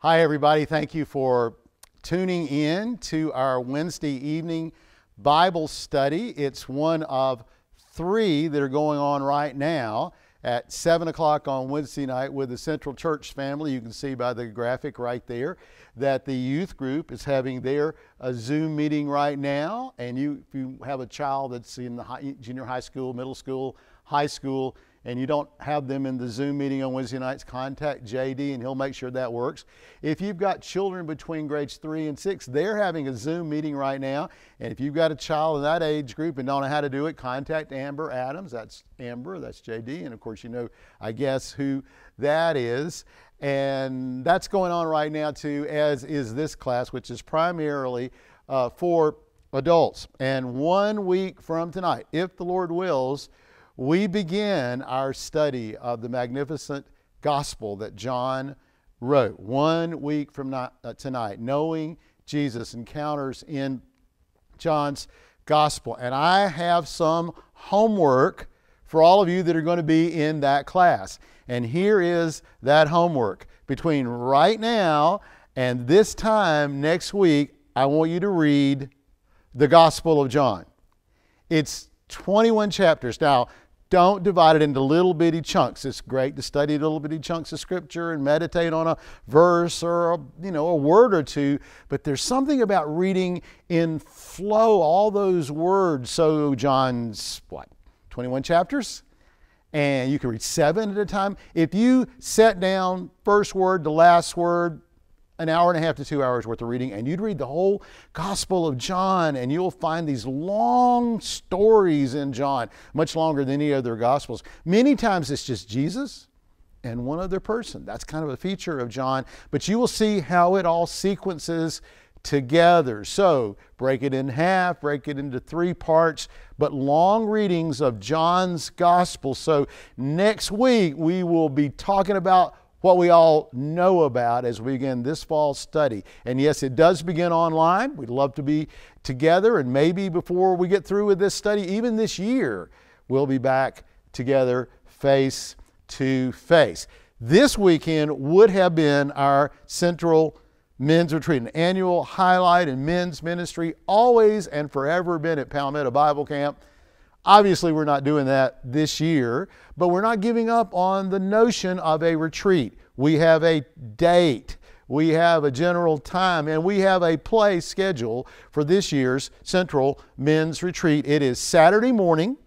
Hi, everybody. Thank you for tuning in to our Wednesday evening Bible study. It's one of three that are going on right now at 7 o'clock on Wednesday night with the Central Church family. You can see by the graphic right there that the youth group is having their a Zoom meeting right now. And you, if you have a child that's in the high, junior high school, middle school, high school, and you don't have them in the Zoom meeting on Wednesday nights, contact JD and he'll make sure that works. If you've got children between grades three and six, they're having a Zoom meeting right now. And if you've got a child in that age group and don't know how to do it, contact Amber Adams. That's Amber, that's JD. And of course, you know, I guess, who that is. And that's going on right now, too, as is this class, which is primarily uh, for adults. And one week from tonight, if the Lord wills, we begin our study of the magnificent gospel that John wrote one week from not, uh, tonight, knowing Jesus encounters in John's gospel. And I have some homework for all of you that are going to be in that class. And here is that homework. Between right now and this time next week, I want you to read the Gospel of John. It's 21 chapters. Now, don't divide it into little bitty chunks. It's great to study little bitty chunks of scripture and meditate on a verse or a, you know a word or two, but there's something about reading in flow all those words. So John's what? 21 chapters? And you can read 7 at a time. If you set down first word to last word, an hour and a half to two hours worth of reading, and you'd read the whole Gospel of John, and you'll find these long stories in John, much longer than any other Gospels. Many times it's just Jesus and one other person. That's kind of a feature of John, but you will see how it all sequences together. So break it in half, break it into three parts, but long readings of John's Gospel. So next week we will be talking about what we all know about as we begin this fall study. And yes, it does begin online. We'd love to be together, and maybe before we get through with this study, even this year, we'll be back together face to face. This weekend would have been our central men's retreat, an annual highlight in men's ministry, always and forever been at Palmetto Bible Camp. Obviously, we're not doing that this year, but we're not giving up on the notion of a retreat. We have a date, we have a general time, and we have a play schedule for this year's Central Men's Retreat. It is Saturday morning.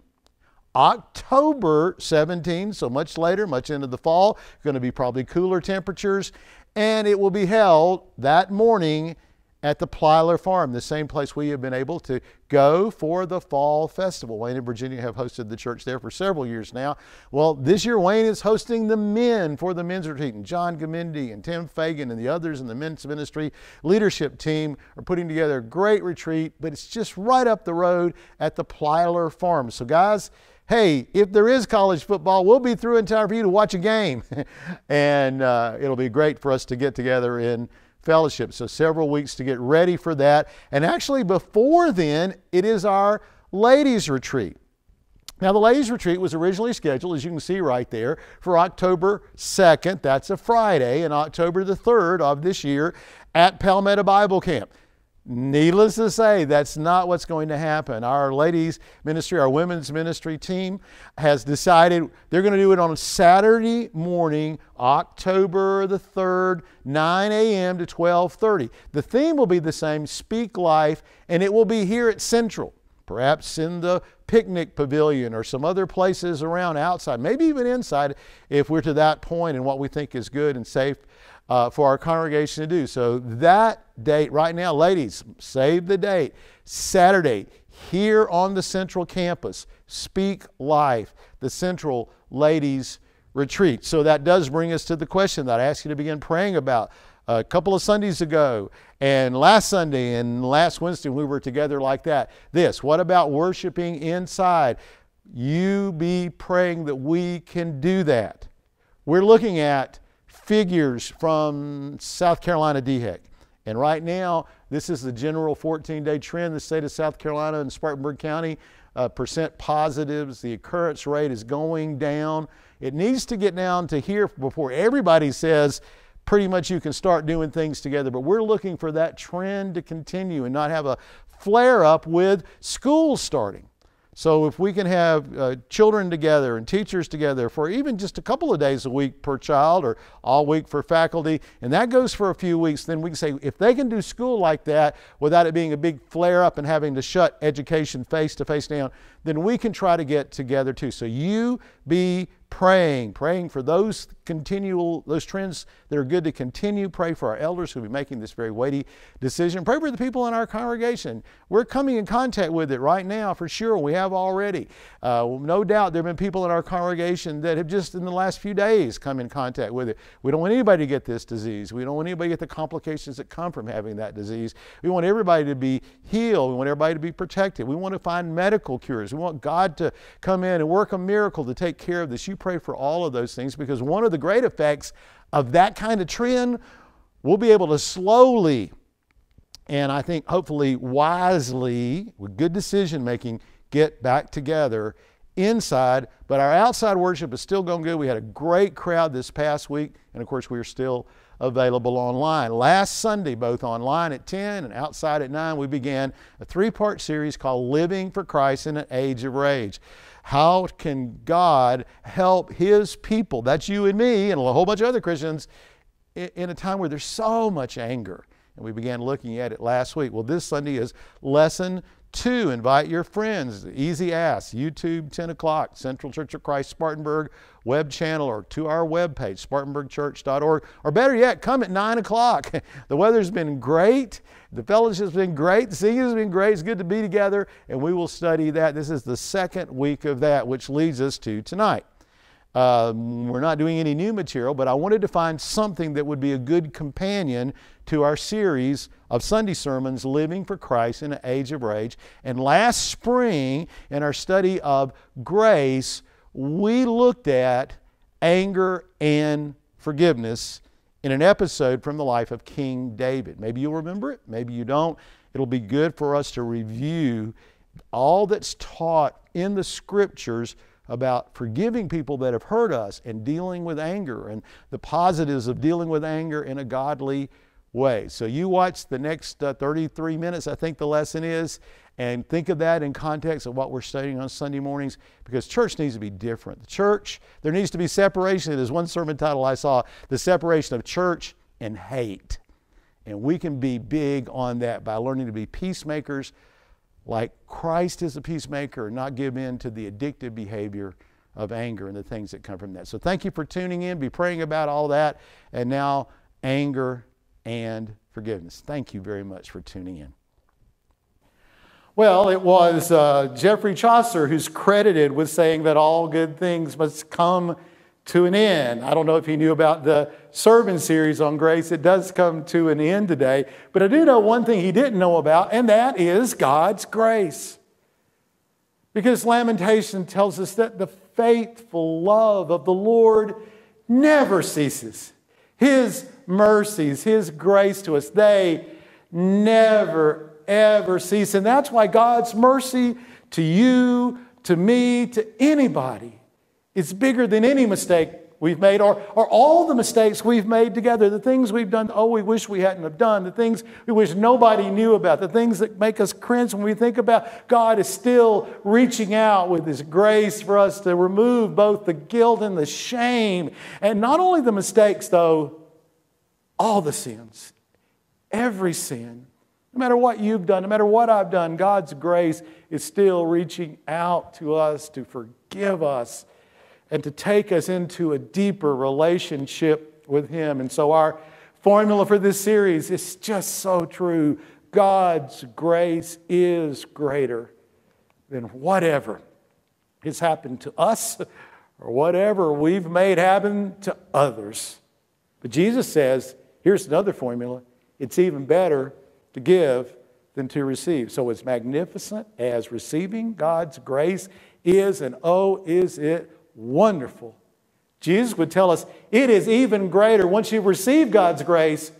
October 17, so much later, much into the fall, going to be probably cooler temperatures, and it will be held that morning at the Plyler Farm, the same place we have been able to go for the fall festival. Wayne and Virginia have hosted the church there for several years now. Well, this year Wayne is hosting the men for the men's retreat, and John Gamendi and Tim Fagan and the others in the men's ministry leadership team are putting together a great retreat, but it's just right up the road at the Plyler Farm. So, guys, hey, if there is college football, we'll be through in time for you to watch a game. and uh, it'll be great for us to get together in fellowship. So, several weeks to get ready for that. And actually, before then, it is our ladies' retreat. Now, the ladies' retreat was originally scheduled, as you can see right there, for October 2nd. That's a Friday, and October the 3rd of this year at Palmetto Bible Camp. Needless to say, that's not what's going to happen. Our ladies' ministry, our women's ministry team has decided they're going to do it on Saturday morning, October the 3rd, 9 a.m. to 12:30. The theme will be the same, Speak Life, and it will be here at Central, perhaps in the picnic pavilion or some other places around outside, maybe even inside if we're to that point and what we think is good and safe uh, for our congregation to do. So that date right now, ladies, save the date. Saturday, here on the Central Campus, Speak Life, the Central Ladies Retreat. So that does bring us to the question that I asked you to begin praying about a couple of Sundays ago, and last Sunday and last Wednesday we were together like that. This, what about worshiping inside? You be praying that we can do that. We're looking at figures from South Carolina DHEC. And right now, this is the general 14 day trend in the state of South Carolina and Spartanburg County. Uh, percent positives, the occurrence rate is going down. It needs to get down to here before everybody says pretty much you can start doing things together. But we're looking for that trend to continue and not have a flare up with schools starting. So if we can have uh, children together and teachers together for even just a couple of days a week per child or all week for faculty, and that goes for a few weeks, then we can say if they can do school like that without it being a big flare up and having to shut education face to face down, then we can try to get together too. So you be praying, praying for those continual, those trends that are good to continue. Pray for our elders who will be making this very weighty decision. Pray for the people in our congregation. We're coming in contact with it right now for sure. We have already. Uh, no doubt there have been people in our congregation that have just in the last few days come in contact with it. We don't want anybody to get this disease. We don't want anybody to get the complications that come from having that disease. We want everybody to be healed. We want everybody to be protected. We want to find medical cures. We want God to come in and work a miracle to take care of this. You pray for all of those things because one of the great effects of that kind of trend, we'll be able to slowly and I think hopefully wisely, with good decision making, get back together inside. But our outside worship is still going good. We had a great crowd this past week, and of course, we are still available online. Last Sunday, both online at 10 and outside at 9, we began a three part series called Living for Christ in an Age of Rage. How can God help His people, that's you and me, and a whole bunch of other Christians, in a time where there's so much anger? And we began looking at it last week. Well, this Sunday is lesson two. Invite your friends. Easy ask. YouTube, 10 o'clock, Central Church of Christ, Spartanburg web channel, or to our webpage, spartanburgchurch.org. Or better yet, come at 9 o'clock. the weather's been great. The fellowship's been great. The singing has been great. It's good to be together, and we will study that. This is the second week of that, which leads us to tonight. Um, we're not doing any new material, but I wanted to find something that would be a good companion to our series of Sunday sermons, Living for Christ in an Age of Rage. And last spring, in our study of grace, we looked at anger and forgiveness in an episode from the life of King David. Maybe you'll remember it, maybe you don't. It'll be good for us to review all that's taught in the scriptures about forgiving people that have hurt us and dealing with anger and the positives of dealing with anger in a godly way. So you watch the next uh, 33 minutes, I think the lesson is, and think of that in context of what we're studying on Sunday mornings because church needs to be different. The church, there needs to be separation. There's one sermon title I saw, The Separation of Church and Hate. And we can be big on that by learning to be peacemakers like Christ is a peacemaker and not give in to the addictive behavior of anger and the things that come from that. So thank you for tuning in. Be praying about all that. And now, anger and forgiveness. Thank you very much for tuning in. Well, it was uh, Geoffrey Chaucer who's credited with saying that all good things must come to an end. I don't know if he knew about the sermon series on grace. It does come to an end today. But I do know one thing he didn't know about, and that is God's grace. Because Lamentation tells us that the faithful love of the Lord never ceases. His mercies, His grace to us, they never, ever cease. And that's why God's mercy to you, to me, to anybody it's bigger than any mistake we've made or, or all the mistakes we've made together, the things we've done, oh, we wish we hadn't have done, the things we wish nobody knew about, the things that make us cringe when we think about God is still reaching out with His grace for us to remove both the guilt and the shame. And not only the mistakes, though, all the sins, every sin. No matter what you've done, no matter what I've done, God's grace is still reaching out to us to forgive us and to take us into a deeper relationship with Him. And so, our formula for this series is just so true. God's grace is greater than whatever has happened to us or whatever we've made happen to others. But Jesus says, here's another formula it's even better to give than to receive. So, as magnificent as receiving God's grace is, and oh, is it wonderful. Jesus would tell us it is even greater once you receive God's grace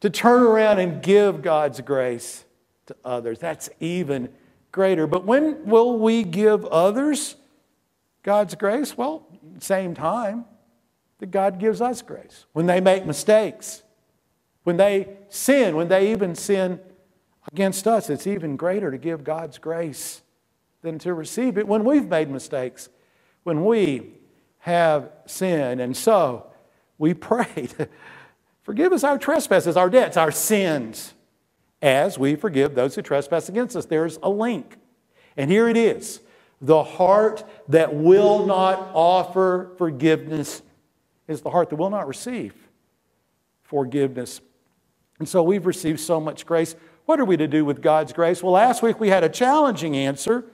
to turn around and give God's grace to others. That's even greater. But when will we give others God's grace? Well, same time that God gives us grace. When they make mistakes, when they sin, when they even sin against us, it's even greater to give God's grace than to receive it when we've made mistakes, when we have sinned. And so we prayed, forgive us our trespasses, our debts, our sins, as we forgive those who trespass against us. There's a link. And here it is the heart that will not offer forgiveness is the heart that will not receive forgiveness. And so we've received so much grace. What are we to do with God's grace? Well, last week we had a challenging answer.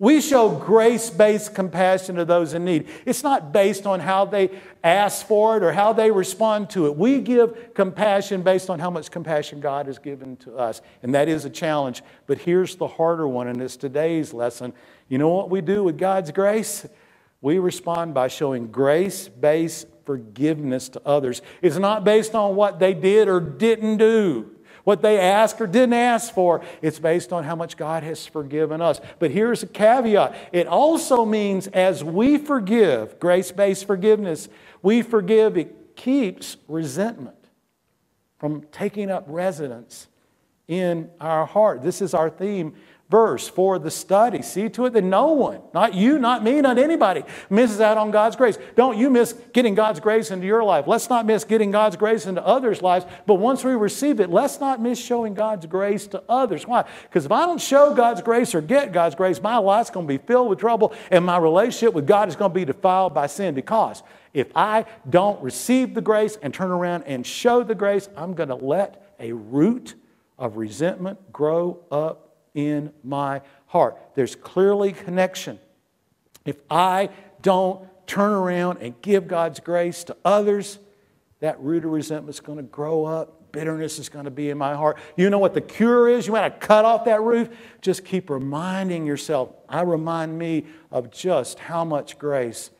We show grace based compassion to those in need. It's not based on how they ask for it or how they respond to it. We give compassion based on how much compassion God has given to us. And that is a challenge. But here's the harder one, and it's today's lesson. You know what we do with God's grace? We respond by showing grace based forgiveness to others. It's not based on what they did or didn't do what they asked or didn't ask for. It's based on how much God has forgiven us. But here's a caveat it also means as we forgive, grace based forgiveness, we forgive, it keeps resentment from taking up residence in our heart. This is our theme verse for the study. See to it that no one, not you, not me, not anybody, misses out on God's grace. Don't you miss getting God's grace into your life. Let's not miss getting God's grace into others' lives. But once we receive it, let's not miss showing God's grace to others. Why? Because if I don't show God's grace or get God's grace, my life's going to be filled with trouble and my relationship with God is going to be defiled by sin. Because if I don't receive the grace and turn around and show the grace, I'm going to let a root of resentment grow up in my heart. There's clearly connection. If I don't turn around and give God's grace to others, that root of resentment is going to grow up. Bitterness is going to be in my heart. You know what the cure is? You want to cut off that root? Just keep reminding yourself. I remind me of just how much grace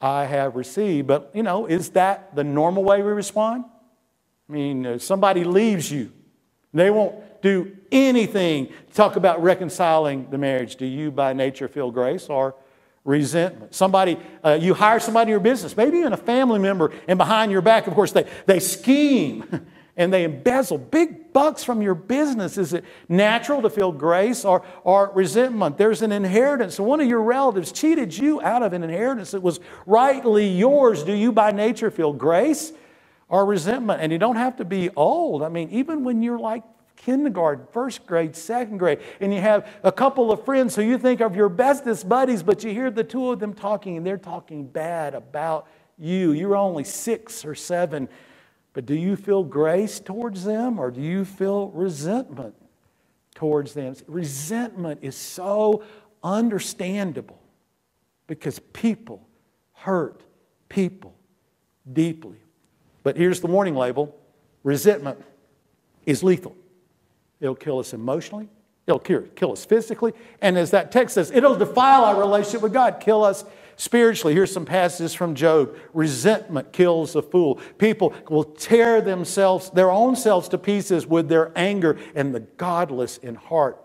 I have received. But, you know, is that the normal way we respond? I mean, uh, somebody leaves you, they won't do anything talk about reconciling the marriage. Do you, by nature, feel grace or resentment? Somebody, uh, you hire somebody in your business, maybe even a family member, and behind your back, of course, they, they scheme and they embezzle big bucks from your business. Is it natural to feel grace or, or resentment? There's an inheritance. One of your relatives cheated you out of an inheritance that was rightly yours. Do you, by nature, feel grace? or resentment. And you don't have to be old. I mean, even when you're like kindergarten, first grade, second grade, and you have a couple of friends who you think of your bestest buddies, but you hear the two of them talking and they're talking bad about you. You're only six or seven, but do you feel grace towards them or do you feel resentment towards them? Resentment is so understandable because people hurt people deeply. But here's the warning label resentment is lethal. It'll kill us emotionally. It'll kill us physically. And as that text says, it'll defile our relationship with God, kill us spiritually. Here's some passages from Job. Resentment kills a fool. People will tear themselves, their own selves to pieces with their anger, and the godless in heart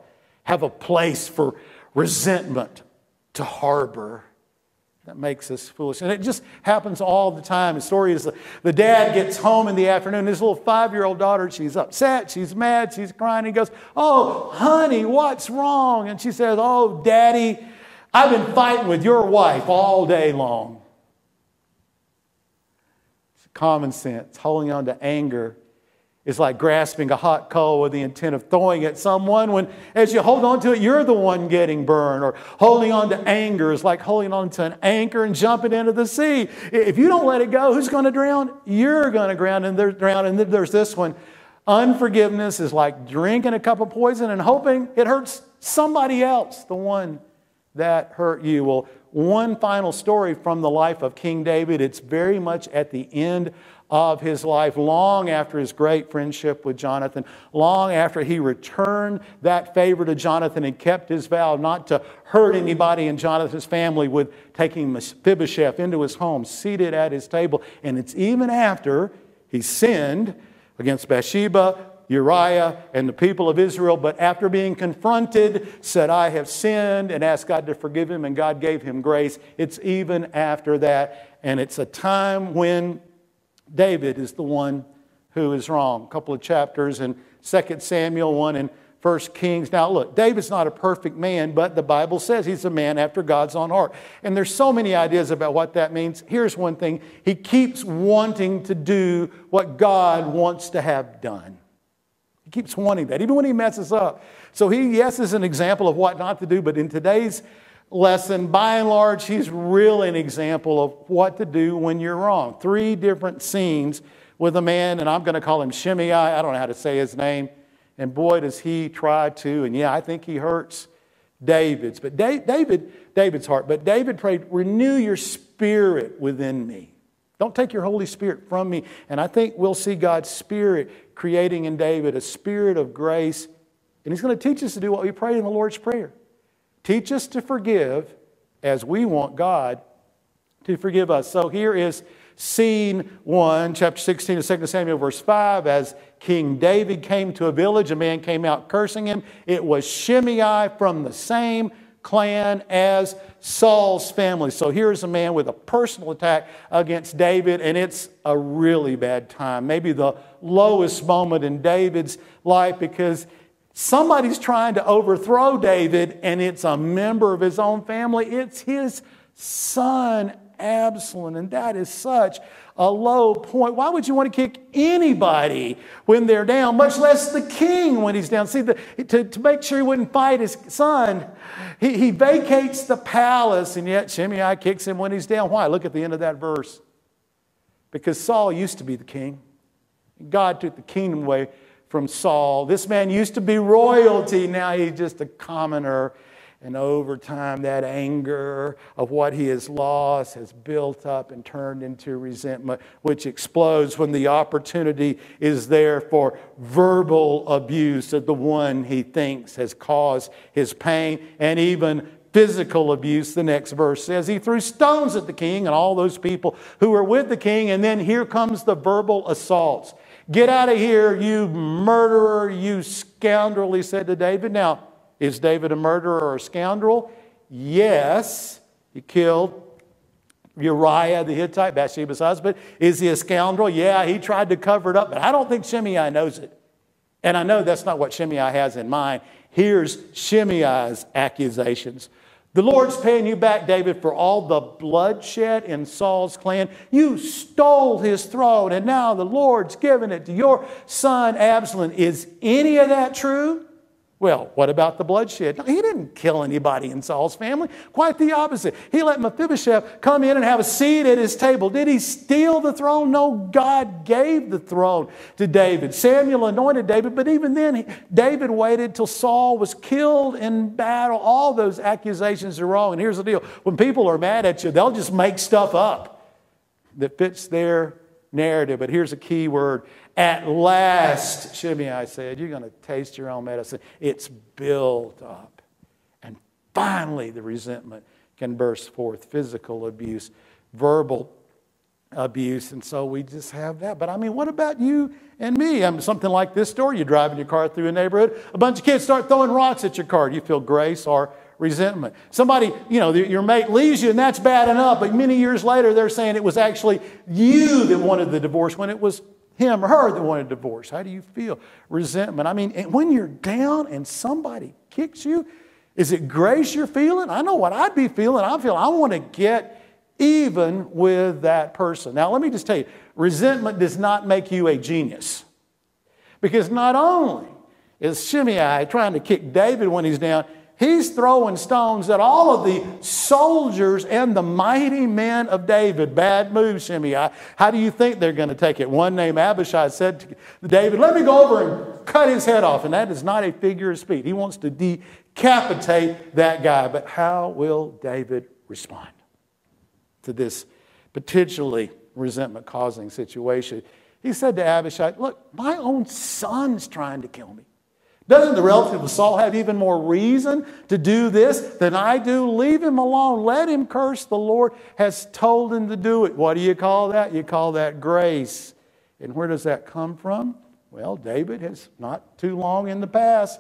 have a place for resentment to harbor that makes us foolish. And it just happens all the time. The story is the dad gets home in the afternoon. His little five year old daughter, she's upset, she's mad, she's crying. He goes, Oh, honey, what's wrong? And she says, Oh, daddy, I've been fighting with your wife all day long. It's common sense, holding on to anger is like grasping a hot coal with the intent of throwing at someone when, as you hold on to it, you're the one getting burned. Or holding on to anger is like holding on to an anchor and jumping into the sea. If you don't let it go, who's going to drown? You're going to drown. And drown. And there's this one. Unforgiveness is like drinking a cup of poison and hoping it hurts somebody else, the one that hurt you. Well, one final story from the life of King David. It's very much at the end of his life, long after his great friendship with Jonathan, long after he returned that favor to Jonathan and kept his vow not to hurt anybody in Jonathan's family with taking Mephibosheth into his home, seated at his table. And it's even after he sinned against Bathsheba, Uriah and the people of Israel, but after being confronted, said, I have sinned, and asked God to forgive him, and God gave him grace. It's even after that and it's a time when David is the one who is wrong. A couple of chapters in 2 Samuel, one and 1 Kings. Now, look, David's not a perfect man, but the Bible says he's a man after God's own heart. And there's so many ideas about what that means. Here's one thing he keeps wanting to do what God wants to have done. He keeps wanting that, even when he messes up. So, he, yes, is an example of what not to do, but in today's lesson, by and large, he's really an example of what to do when you're wrong. Three different scenes with a man, and I'm going to call him Shimei. I don't know how to say his name. And boy, does he try to. And yeah, I think he hurts David's. But David, David's heart. But David prayed, renew your spirit within me. Don't take your Holy Spirit from me. And I think we'll see God's Spirit creating in David a spirit of grace. And he's going to teach us to do what we prayed in the Lord's Prayer. Teach us to forgive as we want God to forgive us. So here is scene 1, chapter 16 of 2 Samuel, verse 5. As King David came to a village, a man came out cursing him. It was Shimei from the same clan as Saul's family. So here's a man with a personal attack against David, and it's a really bad time. Maybe the lowest moment in David's life because somebody's trying to overthrow David, and it's a member of his own family. It's his son Absalom. And that is such a low point. Why would you want to kick anybody when they're down, much less the king when he's down? See, the, to, to make sure he wouldn't fight his son, he, he vacates the palace, and yet Shimei kicks him when he's down. Why? Look at the end of that verse. Because Saul used to be the king. God took the kingdom away from Saul. This man used to be royalty, now he's just a commoner. And over time, that anger of what he has lost has built up and turned into resentment, which explodes when the opportunity is there for verbal abuse of the one he thinks has caused his pain and even physical abuse. The next verse says he threw stones at the king and all those people who were with the king. And then here comes the verbal assaults. Get out of here, you murderer, you scoundrel, he said to David. Now, is David a murderer or a scoundrel? Yes. He killed Uriah the Hittite, Bathsheba's husband. Is he a scoundrel? Yeah, he tried to cover it up, but I don't think Shimei knows it. And I know that's not what Shimei has in mind. Here's Shimei's accusations. The Lord's paying you back, David, for all the bloodshed in Saul's clan. You stole his throne, and now the Lord's given it to your son Absalom. Is any of that true? Well, what about the bloodshed? No, he didn't kill anybody in Saul's family. Quite the opposite. He let Mephibosheth come in and have a seat at his table. Did he steal the throne? No, God gave the throne to David. Samuel anointed David, but even then, he, David waited till Saul was killed in battle. All those accusations are wrong. And here's the deal when people are mad at you, they'll just make stuff up that fits their narrative. But here's a key word at last, Shimei said, You're going to taste your own medicine. It's built up. And finally, the resentment can burst forth physical abuse, verbal abuse. And so we just have that. But I mean, what about you and me? I mean, something like this story you're driving your car through a neighborhood, a bunch of kids start throwing rocks at your car. Do you feel grace or resentment? Somebody, you know, your mate leaves you and that's bad enough. But many years later, they're saying it was actually you that wanted the divorce when it was him or her that wanted a divorce. How do you feel? Resentment. I mean, when you're down and somebody kicks you, is it grace you're feeling? I know what I'd be feeling. I feel I want to get even with that person. Now, let me just tell you resentment does not make you a genius. Because not only is Shimei trying to kick David when he's down, He's throwing stones at all of the soldiers and the mighty men of David. Bad move, Shimei. How do you think they're going to take it? One named Abishai said to David, Let me go over and cut his head off. And that is not a figure of speech. He wants to decapitate that guy. But how will David respond to this potentially resentment causing situation? He said to Abishai, Look, my own son's trying to kill me. Doesn't the relative of Saul have even more reason to do this than I do? Leave him alone. Let him curse. The Lord has told him to do it. What do you call that? You call that grace. And where does that come from? Well, David has not too long in the past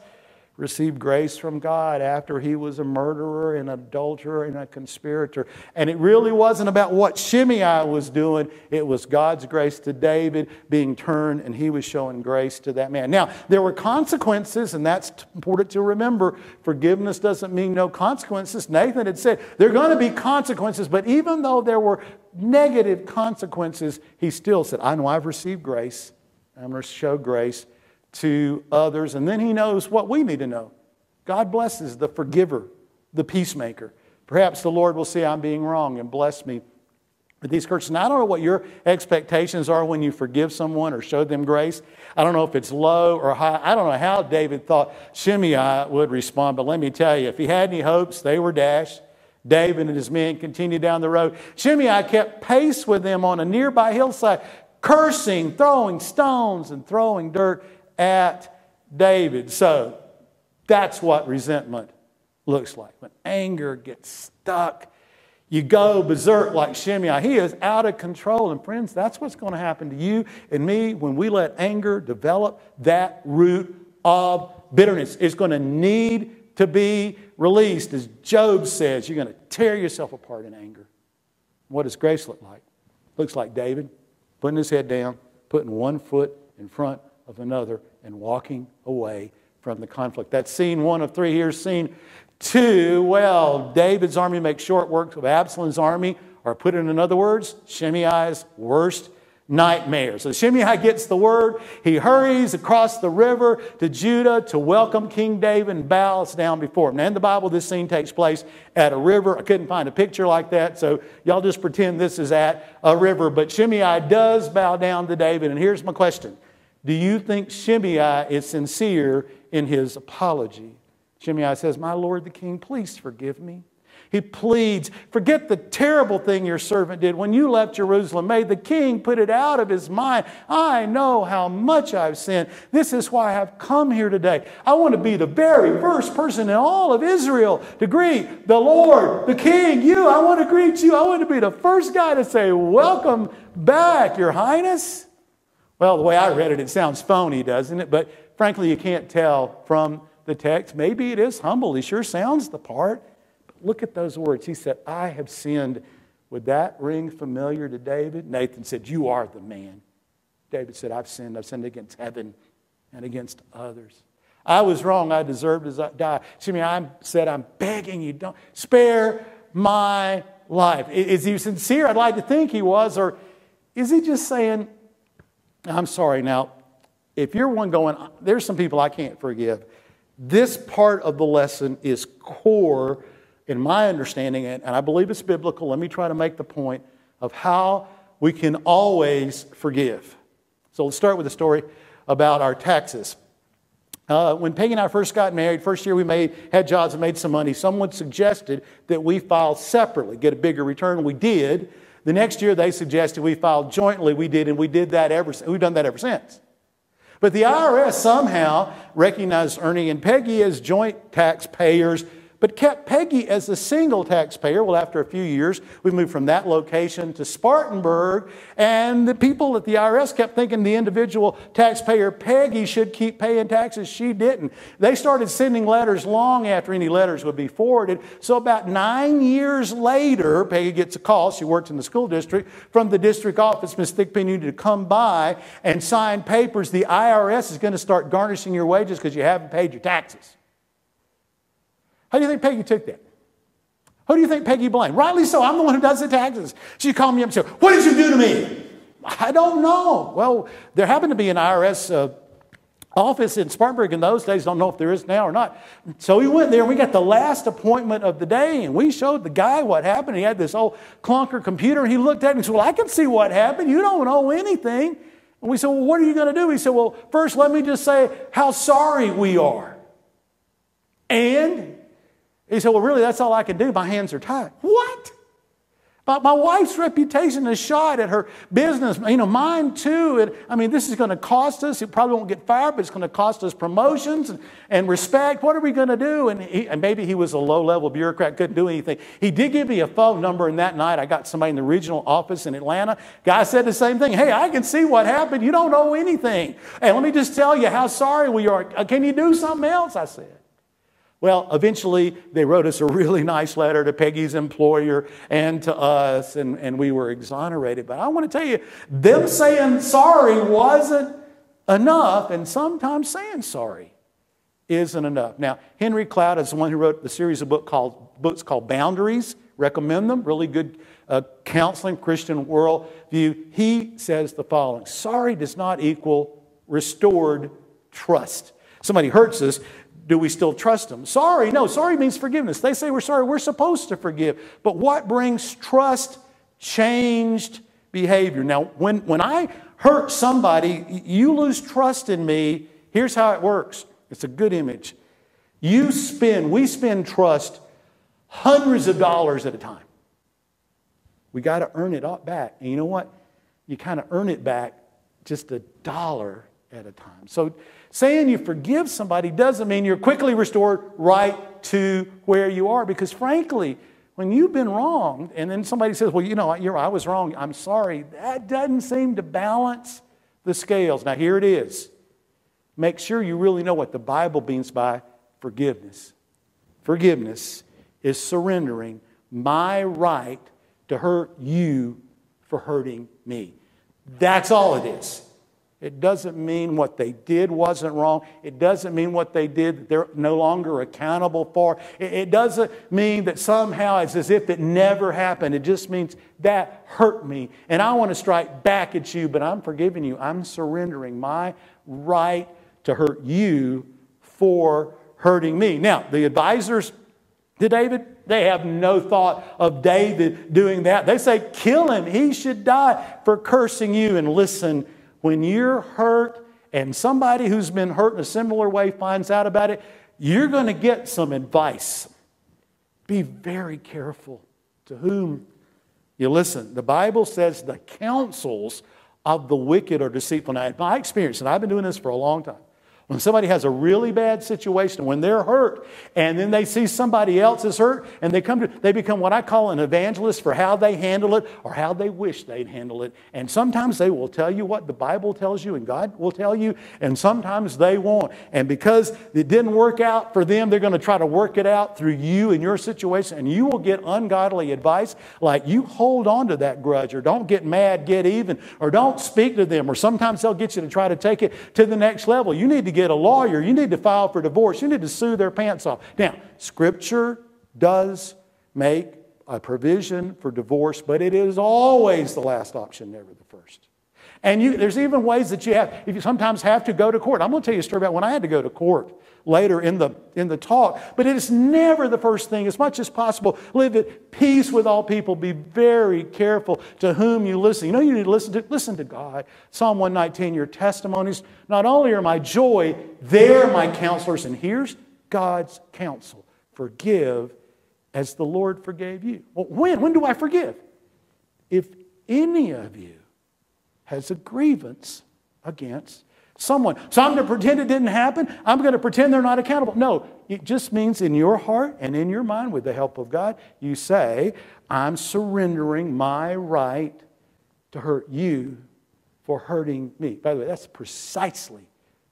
received grace from God after he was a murderer and adulterer and a conspirator. And it really wasn't about what Shimei was doing, it was God's grace to David being turned, and he was showing grace to that man. Now, there were consequences, and that's important to remember. Forgiveness doesn't mean no consequences. Nathan had said there are going to be consequences, but even though there were negative consequences, he still said, I know I've received grace. I'm going to show grace to others. And then he knows what we need to know. God blesses the forgiver, the peacemaker. Perhaps the Lord will see I'm being wrong and bless me with these curses. Now, I don't know what your expectations are when you forgive someone or show them grace. I don't know if it's low or high. I don't know how David thought Shimei would respond, but let me tell you, if he had any hopes, they were dashed. David and his men continued down the road. Shimei kept pace with them on a nearby hillside, cursing, throwing stones, and throwing dirt at David. So that's what resentment looks like. When anger gets stuck, you go berserk like Shimei. He is out of control. And friends, that's what's going to happen to you and me when we let anger develop that root of bitterness. It's going to need to be released. As Job says, you're going to tear yourself apart in anger. What does grace look like? Looks like David putting his head down, putting one foot in front of another, and walking away from the conflict. That's scene one of three. Here's scene two. Well, David's army makes short work of Absalom's army, or put it in other words, Shimei's worst nightmare. So Shimei gets the word. He hurries across the river to Judah to welcome King David and bows down before him. Now, in the Bible, this scene takes place at a river. I couldn't find a picture like that, so y'all just pretend this is at a river. But Shimei does bow down to David. And here's my question do you think Shimei is sincere in his apology? Shimei says, My Lord the king, please forgive me. He pleads, Forget the terrible thing your servant did when you left Jerusalem. May the king put it out of his mind. I know how much I've sinned. This is why I've come here today. I want to be the very first person in all of Israel to greet the Lord, the king, you. I want to greet you. I want to be the first guy to say, Welcome back, Your Highness. Well, the way I read it, it sounds phony, doesn't it? But frankly, you can't tell from the text. Maybe it is humble. He sure sounds the part. But look at those words. He said, I have sinned. Would that ring familiar to David? Nathan said, You are the man. David said, I've sinned. I've sinned against heaven and against others. I was wrong. I deserved to die. Shimei, I said, I'm begging you, don't spare my life. Is he sincere? I'd like to think he was. Or is he just saying, I'm sorry now, if you're one going, there's some people I can't forgive. This part of the lesson is core in my understanding, and I believe it's biblical. Let me try to make the point of how we can always forgive. So let's start with a story about our taxes. Uh, when Peggy and I first got married, first year we made had jobs and made some money, someone suggested that we file separately, get a bigger return. We did. The next year they suggested we file jointly. We did, and we did that ever. We've done that ever since. But the IRS somehow recognized Ernie and Peggy as joint taxpayers but kept Peggy as a single taxpayer. Well, after a few years, we moved from that location to Spartanburg, and the people at the IRS kept thinking the individual taxpayer, Peggy, should keep paying taxes. She didn't. They started sending letters long after any letters would be forwarded. So, about nine years later, Peggy gets a call. She worked in the school district from the district office. Miss Thigpen, you need to come by and sign papers. The IRS is going to start garnishing your wages because you haven't paid your taxes. How do you think Peggy took that? Who do you think Peggy blamed? Rightly so. I'm the one who does the taxes. She called me up and said, What did you do to me? I don't know. Well, there happened to be an IRS uh, office in Spartanburg in those days. Don't know if there is now or not. So we went there and we got the last appointment of the day and we showed the guy what happened. He had this old clunker computer and he looked at it and said, Well, I can see what happened. You don't know anything. And we said, Well, what are you going to do? He said, Well, first let me just say how sorry we are. And he said, Well, really, that's all I can do. My hands are tied. What? But my wife's reputation is shot at her business, you know, mine too. And, I mean, this is going to cost us. It probably won't get fired, but it's going to cost us promotions and, and respect. What are we going to do? And, he, and maybe he was a low level bureaucrat, couldn't do anything. He did give me a phone number, and that night I got somebody in the regional office in Atlanta. Guy said the same thing Hey, I can see what happened. You don't know anything. And let me just tell you how sorry we are. Uh, can you do something else? I said. Well, eventually they wrote us a really nice letter to Peggy's employer and to us, and, and we were exonerated. But I want to tell you, them saying sorry wasn't enough, and sometimes saying sorry isn't enough. Now, Henry Cloud is the one who wrote the series of book called, books called Boundaries. Recommend them. Really good uh, counseling, Christian worldview. He says the following Sorry does not equal restored trust. Somebody hurts us, do we still trust them? Sorry, no, sorry means forgiveness. They say we're sorry, we're supposed to forgive. But what brings trust? Changed behavior. Now, when, when I hurt somebody, you lose trust in me. Here's how it works it's a good image. You spend, we spend trust hundreds of dollars at a time. We got to earn it all back. And you know what? You kind of earn it back just a dollar at a time. So saying you forgive somebody doesn't mean you're quickly restored right to where you are. Because frankly, when you've been wronged and then somebody says, Well, you know, I was wrong, I'm sorry, that doesn't seem to balance the scales. Now, here it is. Make sure you really know what the Bible means by forgiveness. Forgiveness is surrendering my right to hurt you for hurting me. That's all it is. It doesn't mean what they did wasn't wrong. It doesn't mean what they did they're no longer accountable for. It doesn't mean that somehow it's as if it never happened. It just means that hurt me. And I want to strike back at you, but I'm forgiving you. I'm surrendering my right to hurt you for hurting me. Now, the advisors to David, they have no thought of David doing that. They say, kill him. He should die for cursing you. And listen, when you're hurt and somebody who's been hurt in a similar way finds out about it, you're going to get some advice. Be very careful to whom you listen. The Bible says the counsels of the wicked are deceitful. Now, in my experience, and I've been doing this for a long time, when somebody has a really bad situation, when they're hurt, and then they see somebody else is hurt, and they come to, they become what I call an evangelist for how they handle it or how they wish they'd handle it. And sometimes they will tell you what the Bible tells you and God will tell you, and sometimes they won't. And because it didn't work out for them, they're going to try to work it out through you and your situation, and you will get ungodly advice like you hold on to that grudge, or don't get mad, get even, or don't speak to them, or sometimes they'll get you to try to take it to the next level. You need to get a lawyer. You need to file for divorce. You need to sue their pants off. Now, Scripture does make a provision for divorce, but it is always the last option, never the first. And you, there's even ways that you have, if you sometimes have to go to court. I'm going to tell you a story about when I had to go to court later in the, in the talk. But it is never the first thing. As much as possible, live at peace with all people. Be very careful to whom you listen. You know, you need to listen to, listen to God. Psalm 119, your testimonies not only are my joy, they're my counselors. And here's God's counsel forgive as the Lord forgave you. Well, when? When do I forgive? If any of you has a grievance against someone. So I'm going to pretend it didn't happen. I'm going to pretend they're not accountable. No, it just means in your heart and in your mind, with the help of God, you say, I'm surrendering my right to hurt you for hurting me. By the way, that's precisely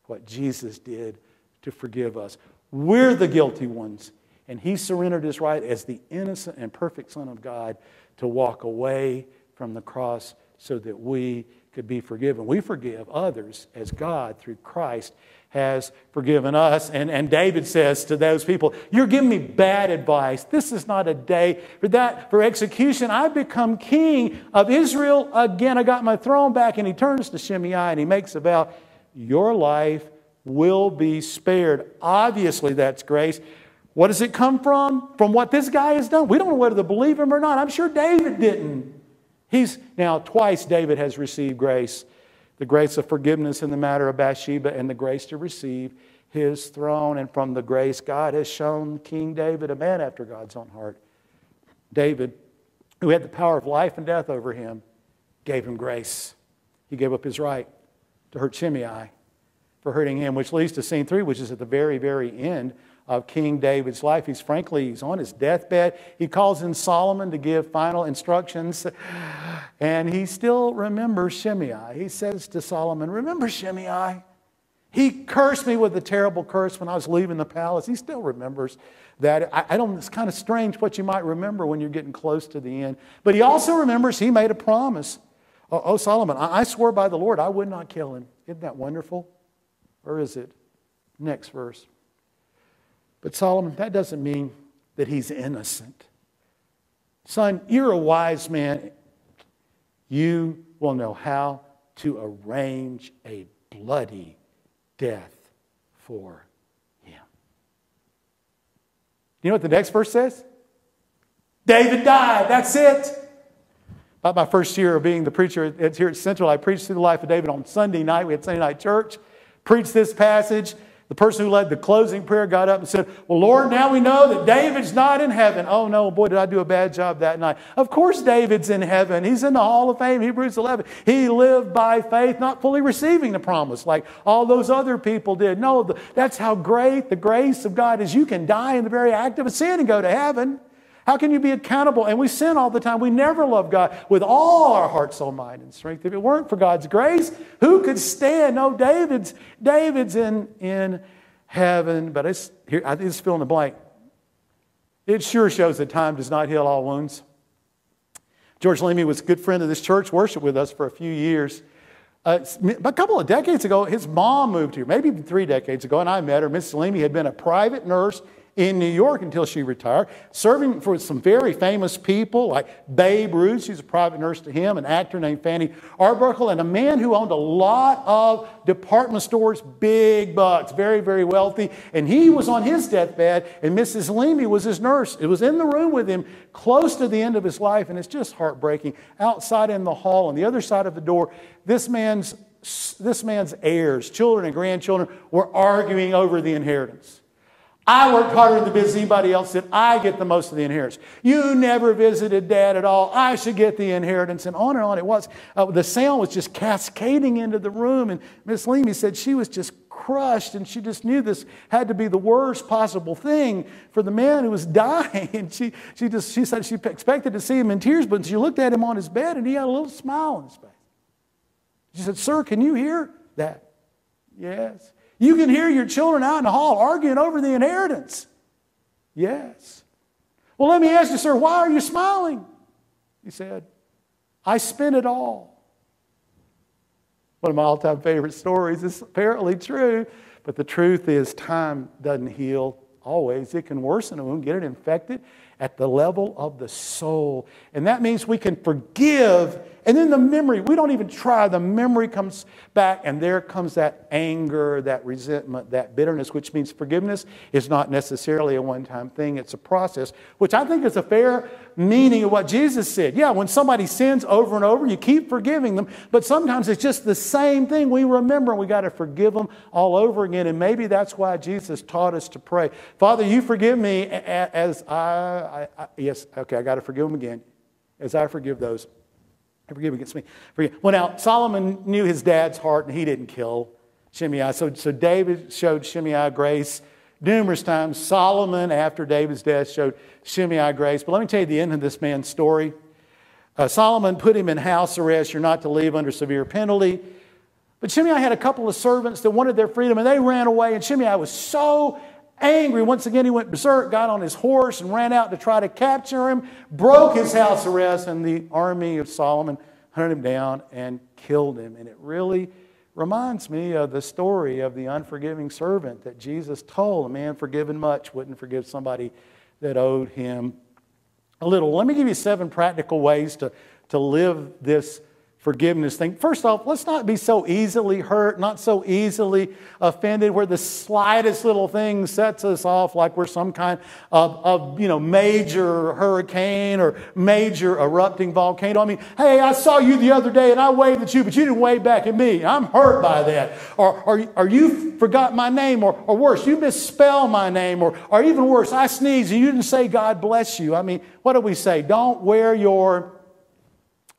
what Jesus did to forgive us. We're the guilty ones, and He surrendered His right as the innocent and perfect Son of God to walk away from the cross so that we could be forgiven. We forgive others as God, through Christ, has forgiven us. And, and David says to those people, You're giving me bad advice. This is not a day for that, for execution. I've become king of Israel again. I got my throne back. And he turns to Shimei and he makes a vow, Your life will be spared. Obviously, that's grace. What does it come from? From what this guy has done. We don't know whether to believe him or not. I'm sure David didn't. He's now twice David has received grace the grace of forgiveness in the matter of Bathsheba and the grace to receive his throne. And from the grace, God has shown King David, a man after God's own heart. David, who had the power of life and death over him, gave him grace. He gave up his right to hurt Shimei for hurting him, which leads to scene three, which is at the very, very end of King David's life. He's frankly, he's on his deathbed. He calls in Solomon to give final instructions, and he still remembers Shimei. He says to Solomon, Remember Shimei? He cursed me with a terrible curse when I was leaving the palace. He still remembers that. I, I, don't, it's kind of strange what you might remember when you're getting close to the end. But he also remembers he made a promise. Oh, oh Solomon, I, I swore by the Lord I would not kill him. Isn't that wonderful? Or is it? Next verse. But Solomon, that doesn't mean that he's innocent. Son, you're a wise man. You will know how to arrange a bloody death for him. You know what the next verse says? David died. That's it. About my first year of being the preacher here at Central, I preached through the life of David on Sunday night. We had Sunday night church. Preached this passage. The person who led the closing prayer got up and said, Well, Lord, now we know that David's not in heaven. Oh, no, boy, did I do a bad job that night. Of course, David's in heaven. He's in the Hall of Fame, Hebrews 11. He lived by faith, not fully receiving the promise like all those other people did. No, that's how great the grace of God is. You can die in the very act of a sin and go to heaven. How can you be accountable? And we sin all the time. We never love God with all our heart, soul, mind, and strength. If it weren't for God's grace, who could stand? No, David's, David's in, in heaven, but it's, here, I fill in the blank. It sure shows that time does not heal all wounds. George Leamy was a good friend of this church, worshiped with us for a few years. Uh, a couple of decades ago, his mom moved here, maybe three decades ago, and I met her. Mrs. Leamy had been a private nurse in New York until she retired, serving for some very famous people like Babe Ruth, she's a private nurse to him, an actor named Fatty Arbuckle, and a man who owned a lot of department stores, big bucks, very, very wealthy. And he was on his deathbed, and Mrs. Leamy was his nurse. It was in the room with him close to the end of his life, and it's just heartbreaking. Outside in the hall, on the other side of the door, this man's this man's heirs, children and grandchildren, were arguing over the inheritance. I worked harder in the business than anybody else did. I get the most of the inheritance. You never visited dad at all. I should get the inheritance. And on and on it was. Uh, the sound was just cascading into the room. And Miss Leamy said she was just crushed and she just knew this had to be the worst possible thing for the man who was dying. And she, she, just, she said she expected to see him in tears, but she looked at him on his bed and he had a little smile on his face. She said, Sir, can you hear that? Yes. You can hear your children out in the hall arguing over the inheritance. Yes. Well, let me ask you, sir, why are you smiling? He said, I spent it all. One of my all time favorite stories is apparently true, but the truth is, time doesn't heal always. It can worsen a wound, get it infected at the level of the soul. And that means we can forgive and then the memory, we don't even try. The memory comes back, and there comes that anger, that resentment, that bitterness, which means forgiveness is not necessarily a one time thing. It's a process, which I think is a fair meaning of what Jesus said. Yeah, when somebody sins over and over, you keep forgiving them, but sometimes it's just the same thing we remember, and we got to forgive them all over again. And maybe that's why Jesus taught us to pray Father, you forgive me as I, I, I yes, okay, I got to forgive them again, as I forgive those Forgive against me. Forgive. Well, now, Solomon knew his dad's heart and he didn't kill Shimei. So, so David showed Shimei grace numerous times. Solomon, after David's death, showed Shimei grace. But let me tell you the end of this man's story. Uh, Solomon put him in house arrest. You're not to leave under severe penalty. But Shimei had a couple of servants that wanted their freedom and they ran away. And Shimei was so angry. Once again, he went berserk, got on his horse, and ran out to try to capture him, broke his house arrest, and the army of Solomon hunted him down and killed him. And it really reminds me of the story of the unforgiving servant that Jesus told. A man forgiven much wouldn't forgive somebody that owed him a little. Let me give you seven practical ways to, to live this forgiveness thing. First off, let's not be so easily hurt, not so easily offended, where the slightest little thing sets us off like we're some kind of, of you know, major hurricane or major erupting volcano. I mean, hey, I saw you the other day and I waved at you, but you didn't wave back at me. I'm hurt by that. Or, or, or you forgot my name, or, or worse, you misspell my name, or, or even worse, I sneezed and you didn't say God bless you. I mean, what do we say? Don't wear your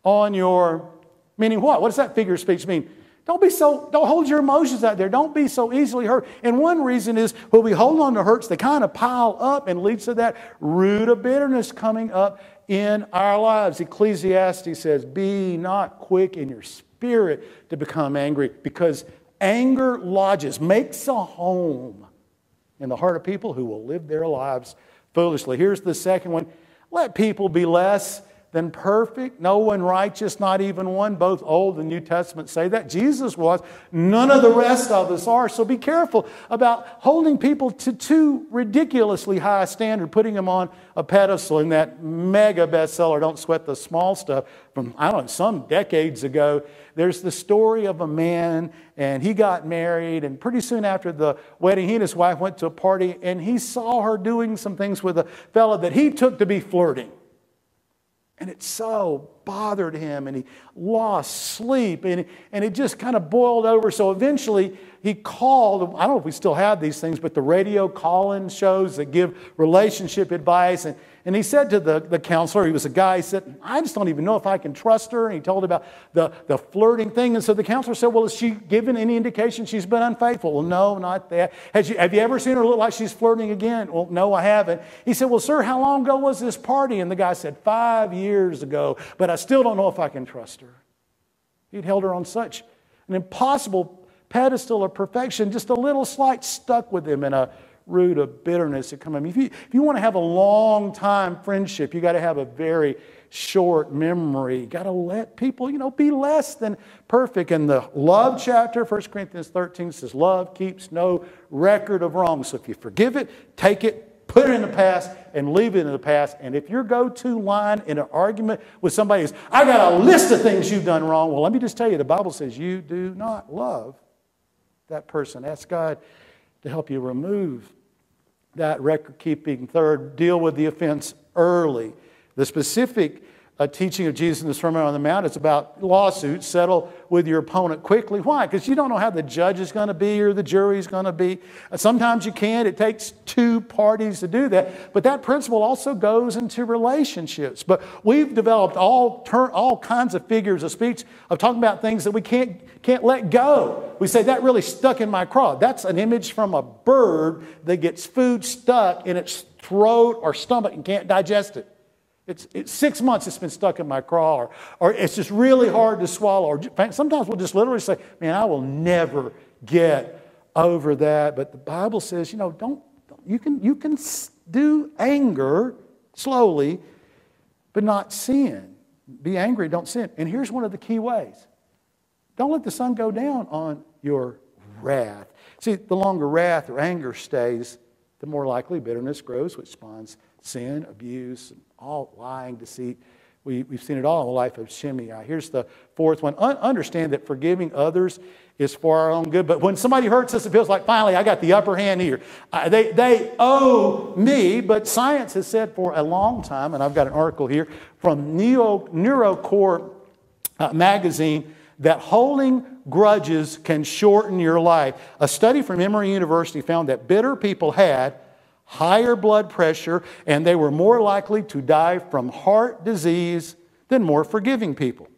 on your Meaning what? What does that figure of speech mean? Don't be so, don't hold your emotions out there. Don't be so easily hurt. And one reason is when we hold on to hurts, they kind of pile up and leads to that root of bitterness coming up in our lives. Ecclesiastes says, Be not quick in your spirit to become angry, because anger lodges, makes a home in the heart of people who will live their lives foolishly. Here's the second one let people be less than perfect, no one righteous, not even one. Both Old and New Testament say that. Jesus was. None of the rest of us are. So be careful about holding people to too ridiculously high a standard, putting them on a pedestal. In that mega bestseller, Don't Sweat the Small Stuff, from, I don't know, some decades ago, there's the story of a man, and he got married, and pretty soon after the wedding, he and his wife went to a party, and he saw her doing some things with a fellow that he took to be flirting. And it so bothered him, and he lost sleep, and, and it just kind of boiled over. So eventually, he called. I don't know if we still have these things, but the radio call in shows that give relationship advice. And and he said to the, the counselor, he was a guy, he said, I just don't even know if I can trust her. And he told about the, the flirting thing. And so the counselor said, Well, has she given any indication she's been unfaithful? Well, no, not that. Has you, have you ever seen her look like she's flirting again? Well, no, I haven't. He said, Well, sir, how long ago was this party? And the guy said, Five years ago, but I still don't know if I can trust her. He'd held her on such an impossible pedestal of perfection, just a little slight stuck with him in a root of bitterness that come. I mean, if you, if you want to have a long time friendship, you got to have a very short memory. You got to let people, you know, be less than perfect. And the love chapter, 1 Corinthians 13 says, love keeps no record of wrong. So if you forgive it, take it, put it in the past, and leave it in the past. And if your go-to line in an argument with somebody is, I got a list of things you've done wrong. Well, let me just tell you, the Bible says you do not love that person. Ask God to help you remove that record keeping. Third, deal with the offense early. The specific uh, teaching of Jesus in the Sermon on the Mount is about lawsuits. Settle with your opponent quickly. Why? Because you don't know how the judge is going to be or the jury is going to be. Sometimes you can't. It takes two parties to do that. But that principle also goes into relationships. But we've developed all, ter- all kinds of figures of speech of talking about things that we can't, can't let go. We say, that really stuck in my craw. That's an image from a bird that gets food stuck in its throat or stomach and can't digest it. It's, it's, six months it's been stuck in my craw, or, or it's just really hard to swallow. Or sometimes we'll just literally say, Man, I will never get over that. But the Bible says, you know, don't, don't you, can, you can do anger slowly, but not sin. Be angry, don't sin. And here's one of the key ways don't let the sun go down on your wrath. See, the longer wrath or anger stays, the more likely bitterness grows, which spawns sin, abuse, all lying, deceit. We, we've seen it all in the life of Shimei. Here's the fourth one. Un- understand that forgiving others is for our own good. But when somebody hurts us, it feels like finally I got the upper hand here. Uh, they, they owe me, but science has said for a long time, and I've got an article here from Neo, NeuroCore uh, magazine, that holding grudges can shorten your life. A study from Emory University found that bitter people had higher blood pressure, and they were more likely to die from heart disease than more forgiving people.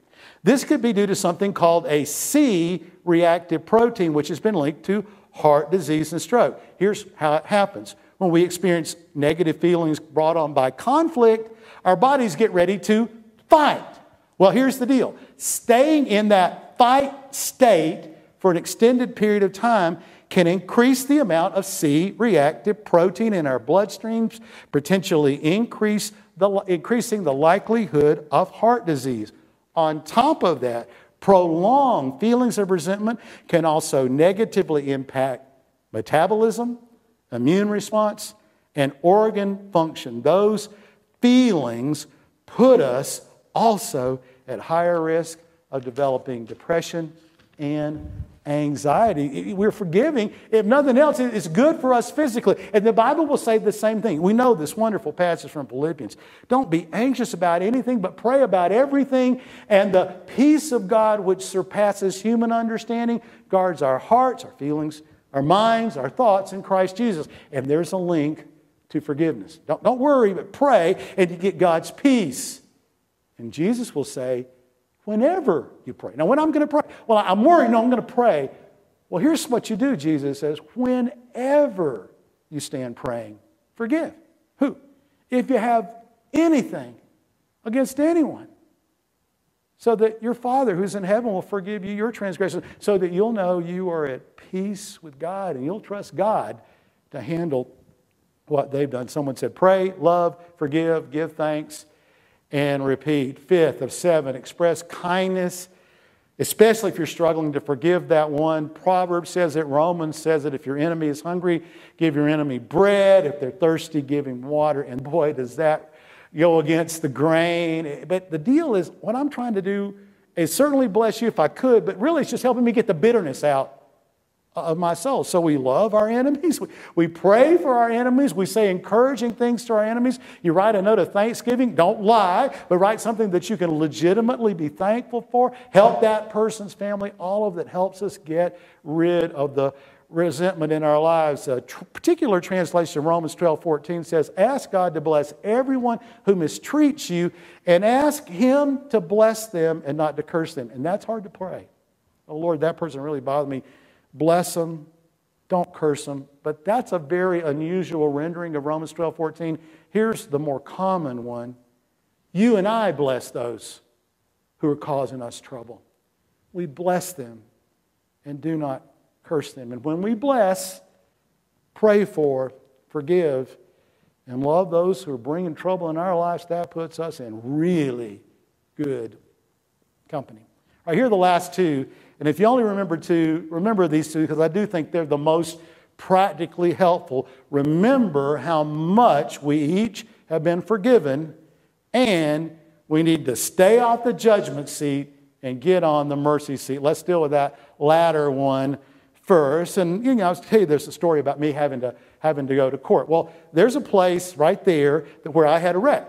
This could be due to something called a C reactive protein, which has been linked to heart disease and stroke. Here's how it happens when we experience negative feelings brought on by conflict, our bodies get ready to fight. Well, here's the deal staying in that fight state for an extended period of time can increase the amount of C reactive protein in our bloodstreams, potentially increase the, increasing the likelihood of heart disease. On top of that, prolonged feelings of resentment can also negatively impact metabolism, immune response, and organ function. Those feelings put us also at higher risk of developing depression and anxiety. We're forgiving. If nothing else, it's good for us physically. And the Bible will say the same thing. We know this wonderful passage from Philippians. Don't be anxious about anything, but pray about everything. And the peace of God, which surpasses human understanding, guards our hearts, our feelings, our minds, our thoughts in Christ Jesus. And there's a link to forgiveness. Don't, don't worry, but pray and you get God's peace. And Jesus will say, whenever you pray. Now, when I'm going to pray, well, I'm worried, no, I'm going to pray. Well, here's what you do, Jesus says, whenever you stand praying, forgive. Who? If you have anything against anyone. so that your Father who's in heaven will forgive you your transgressions, so that you'll know you are at peace with God and you'll trust God to handle what they've done. Someone said, pray, love, forgive, give thanks, and repeat. Fifth of seven, express kindness, especially if you're struggling to forgive that one. Proverbs says it, Romans says it. If your enemy is hungry, give your enemy bread. If they're thirsty, give him water. And boy, does that go against the grain. But the deal is, what I'm trying to do is certainly bless you if I could, but really it's just helping me get the bitterness out of my soul. So we love our enemies. We, we pray for our enemies. We say encouraging things to our enemies. You write a note of thanksgiving. Don't lie, but write something that you can legitimately be thankful for. Help that person's family. All of that helps us get rid of the resentment in our lives. A tr- particular translation, of Romans 12 14, says, Ask God to bless everyone who mistreats you and ask Him to bless them and not to curse them. And that's hard to pray. Oh, Lord, that person really bothered me bless them, don't curse them. But that's a very unusual rendering of Romans 12 14. Here's the more common one You and I bless those who are causing us trouble. We bless them and do not curse them. And when we bless, pray for, forgive, and love those who are bringing trouble in our lives, that puts us in really good company. Here are the last two. And if you only remember two, remember these two because I do think they're the most practically helpful. Remember how much we each have been forgiven, and we need to stay off the judgment seat and get on the mercy seat. Let's deal with that latter one first. And you know, I'll tell you there's a story about me having to having to go to court. Well, there's a place right there where I had a wreck.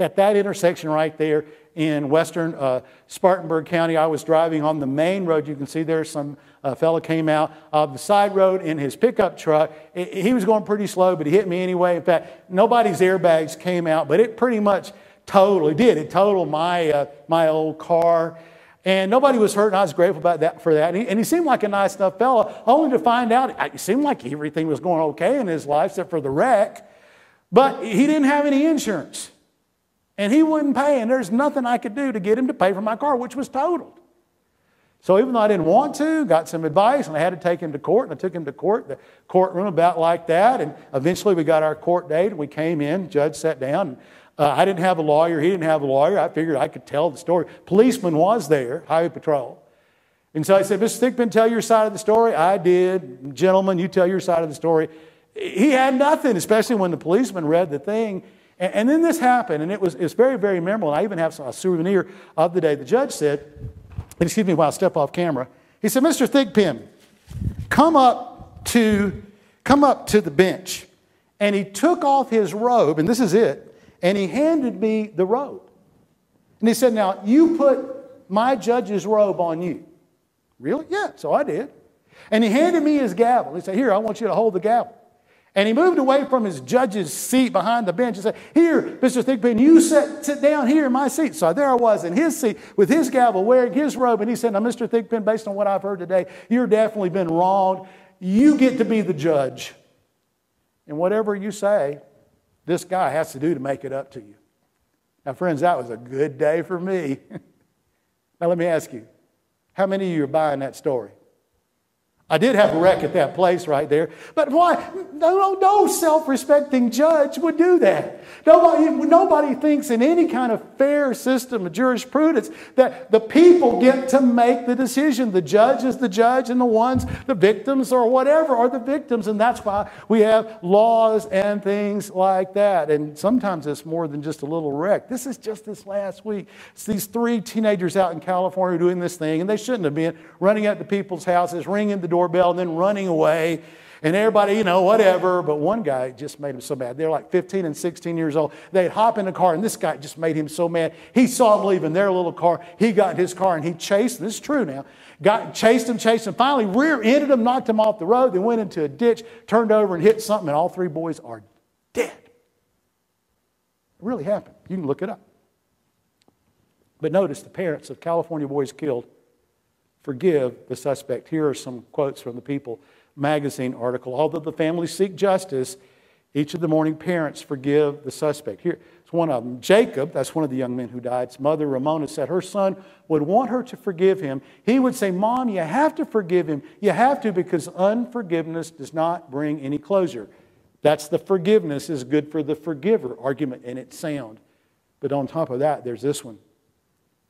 At that intersection right there, in western uh, Spartanburg County. I was driving on the main road. You can see there some uh, fellow came out of the side road in his pickup truck. It, he was going pretty slow, but he hit me anyway. In fact, nobody's airbags came out, but it pretty much totally did. It totaled my, uh, my old car. And nobody was hurt, and I was grateful about that for that. And he, and he, seemed like a nice enough fellow, only to find out it seemed like everything was going okay in his life except for the wreck. But he didn't have any insurance. And he wouldn't pay, and there's nothing I could do to get him to pay for my car, which was totaled. So even though I didn't want to, got some advice, and I had to take him to court, and I took him to court, the courtroom about like that, and eventually we got our court date, and we came in, judge sat down, and, uh, I didn't have a lawyer, he didn't have a lawyer. I figured I could tell the story. Policeman was there, highway patrol. And so I said, Mr. Thigpen, tell your side of the story. I did. Gentlemen, you tell your side of the story. He had nothing, especially when the policeman read the thing. And, and then this happened, and it was, it was very, very memorable. And I even have a souvenir of the day. The judge said, excuse me while I step off camera, he said, Mr. Thigpen, come up to, come up to the bench. And he took off his robe, and this is it, and he handed me the robe. And he said, Now, you put my judge's robe on you. Really? Yeah, so I did. And he handed me his gavel. He said, Here, I want you to hold the gavel. And he moved away from his judge's seat behind the bench and said, Here, Mr. Thigpen, you sit, sit down here in my seat. So there I was in his seat with his gavel, wearing his robe. And he said, Now, Mr. Thigpen, based on what I've heard today, you're definitely been wronged. You get to be the judge. And whatever you say, this guy has to do to make it up to you. Now, friends, that was a good day for me. now, let me ask you how many of you are buying that story? I did have a wreck at that place right there. But why? No, no self respecting judge would do that. Nobody, nobody thinks in any kind of fair system of jurisprudence that the people get to make the decision. The judge is the judge, and the ones, the victims or whatever, are the victims. And that's why we have laws and things like that. And sometimes it's more than just a little wreck. This is just this last week. It's these three teenagers out in California doing this thing, and they shouldn't have been running up to people's houses, ringing the doorbell and then running away. And everybody, you know, whatever. But one guy just made him so mad. They're like 15 and 16 years old. They'd hop in the car, and this guy just made him so mad. He saw them leaving their little car. He got in his car and he chased them. This is true now. Got, chased them, chased them. Finally, rear ended them, knocked them off the road. They went into a ditch, turned over and hit something, and all three boys are dead. It really happened. You can look it up. But notice the parents of California boys killed forgive the suspect. Here are some quotes from the People magazine article. Although the families seek justice, Each of the mourning parents forgive the suspect. Here, it's one of them. Jacob, that's one of the young men who died. His mother, Ramona, said her son would want her to forgive him. He would say, Mom, you have to forgive him. You have to because unforgiveness does not bring any closure. That's the forgiveness is good for the forgiver argument, and it's sound. But on top of that, there's this one.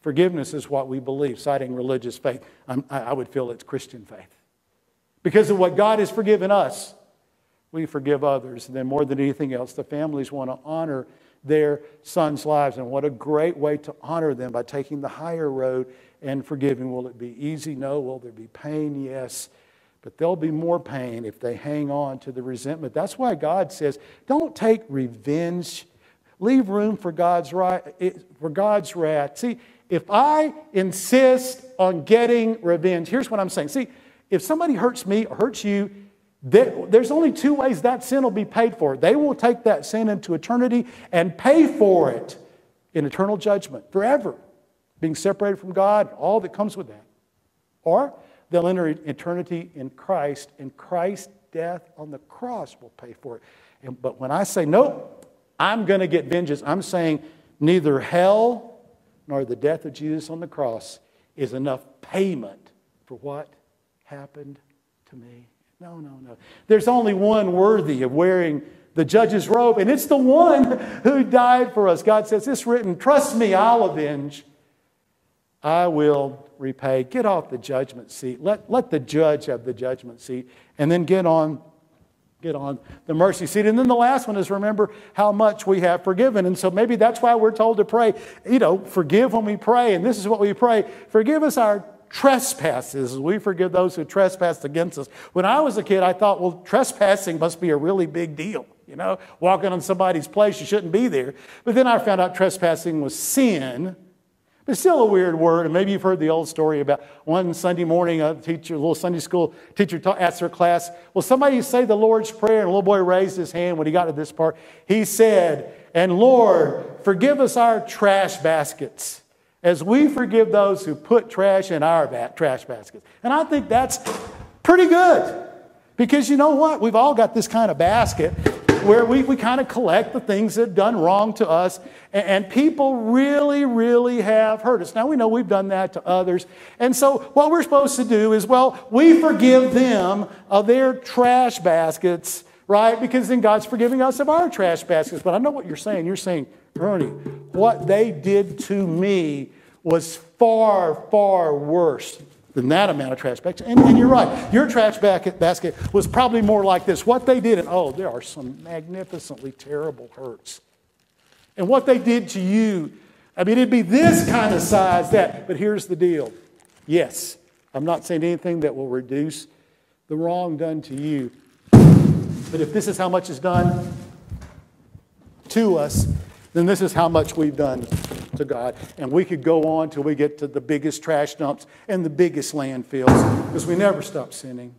Forgiveness is what we believe, citing religious faith. I'm, i would feel it's Christian faith. Because of what God has forgiven us, we forgive others. And then, more than anything else, the families want to honor their sons' lives. And what a great way to honor them by taking the higher road and forgiving. Will it be easy? No. Will there be pain? Yes. But there'll be more pain if they hang on to the resentment. That's why God says, don't take revenge. Leave room for God's, right, for God's wrath. See, if I insist on getting revenge, here's what I'm saying. See, if somebody hurts me or hurts you, there's only two ways that sin will be paid for. They will take that sin into eternity and pay for it in eternal judgment forever, being separated from God, all that comes with that. Or they'll enter eternity in Christ, and Christ's death on the cross will pay for it. But when I say, nope, I'm going to get vengeance, I'm saying neither hell nor the death of Jesus on the cross is enough payment for what happened to me. No, no, no. There's only one worthy of wearing the judge's robe, and it's the one who died for us. God says, It's written, trust me, I'll avenge. I will repay. Get off the judgment seat. Let, let the judge have the judgment seat, and then get on get on the mercy seat. And then the last one is remember how much we have forgiven. And so maybe that's why we're told to pray, you know, forgive when we pray. And this is what we pray forgive us our trespasses. We forgive those who trespass against us. When I was a kid, I thought, well, trespassing must be a really big deal. You know, walking on somebody's place, you shouldn't be there. But then I found out trespassing was sin. But still a weird word. And maybe you've heard the old story about one Sunday morning, a teacher, a little Sunday school teacher asked her class, Will somebody say the Lord's Prayer? And a little boy raised his hand when he got to this part. He said, And Lord, forgive us our trash baskets as we forgive those who put trash in our trash baskets. And I think that's pretty good. Because you know what? We've all got this kind of basket where we, we kind of collect the things that have done wrong to us. And, and people really, really have hurt us. Now we know we've done that to others. And so what we're supposed to do is, well, we forgive them of their trash baskets, right? Because then God's forgiving us of our trash baskets. But I know what you're saying. You're saying, Ernie, what they did to me was far, far worse than that amount of trash baskets. And, and, you're right. Your trash basket was probably more like this. What they did, and oh, there are some magnificently terrible hurts. And what they did to you, I mean, it'd be this kind of size, that. But here's the deal. Yes, I'm not saying anything that will reduce the wrong done to you. But if this is how much is done to us, then this is how much we've done to God. And we could go on till we get to the biggest trash dumps and the biggest landfills because we never stop sinning.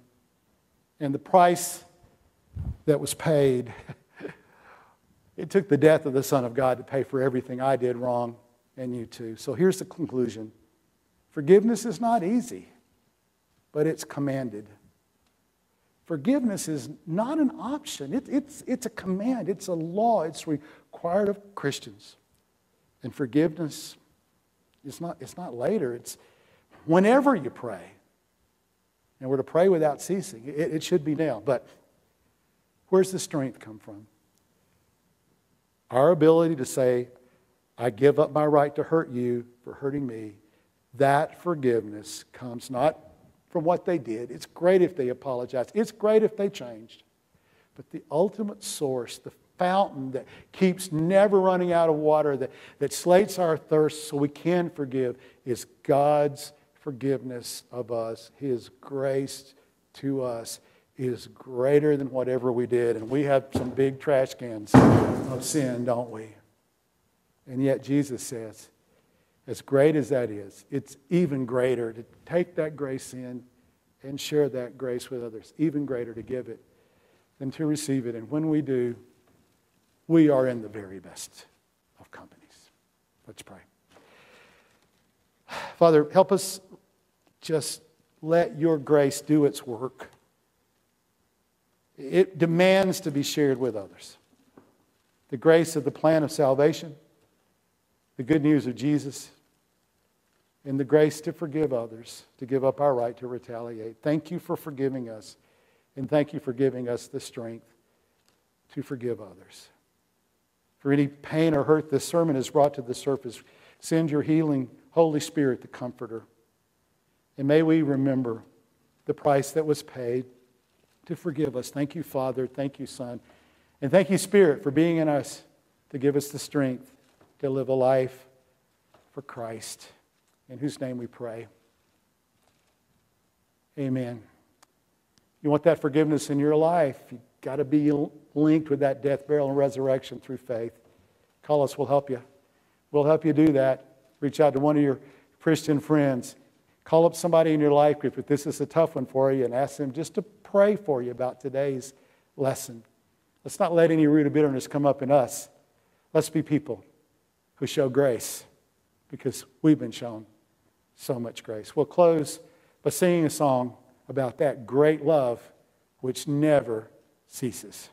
And the price that was paid, it took the death of the Son of God to pay for everything I did wrong and you too. So here's the conclusion forgiveness is not easy, but it's commanded. Forgiveness is not an option, it, it's, it's a command, it's a law, it's required of Christians. And forgiveness is not, it's not later, it's whenever you pray. And we're to pray without ceasing. It, it should be now. But where's the strength come from? Our ability to say, I give up my right to hurt you for hurting me, that forgiveness comes not from what they did. It's great if they apologized, it's great if they changed. But the ultimate source, the fountain that keeps never running out of water, that, that slates our thirst so we can forgive, is God's forgiveness of us. His grace to us is greater than whatever we did. And we have some big trash cans of sin, don't we? And yet Jesus says, as great as that is, it's even greater to take that grace in and share that grace with others, even greater to give it than to receive it. And when we do, we are in the very best of companies. Let's pray. Father, help us just let your grace do its work. it demands to be shared with others. The grace of the plan of salvation, the good news of Jesus, and the grace to forgive others, to give up our right to retaliate. Thank you for forgiving us, and thank you for giving us the strength to forgive others. For any pain or hurt this sermon has brought to the surface, send your healing Holy Spirit, the Comforter. And may we remember the price that was paid to forgive us. Thank you, Father. Thank you, Son. And thank you, Spirit, for being in us to give us the strength to live a life for Christ, in whose name we pray. Amen. You want that forgiveness in your life, got to be linked with that death, burial, and resurrection through faith. Call us, we'll help you. We'll help you do that. Reach out to one of your Christian friends. Call up somebody in your life group if this is a tough one for you and ask them just to pray for you about today's lesson. Let's not let any root of bitterness come up in us. Let's be people who show grace because we've been shown so much grace. We'll close by singing a song about that great love which never ceases.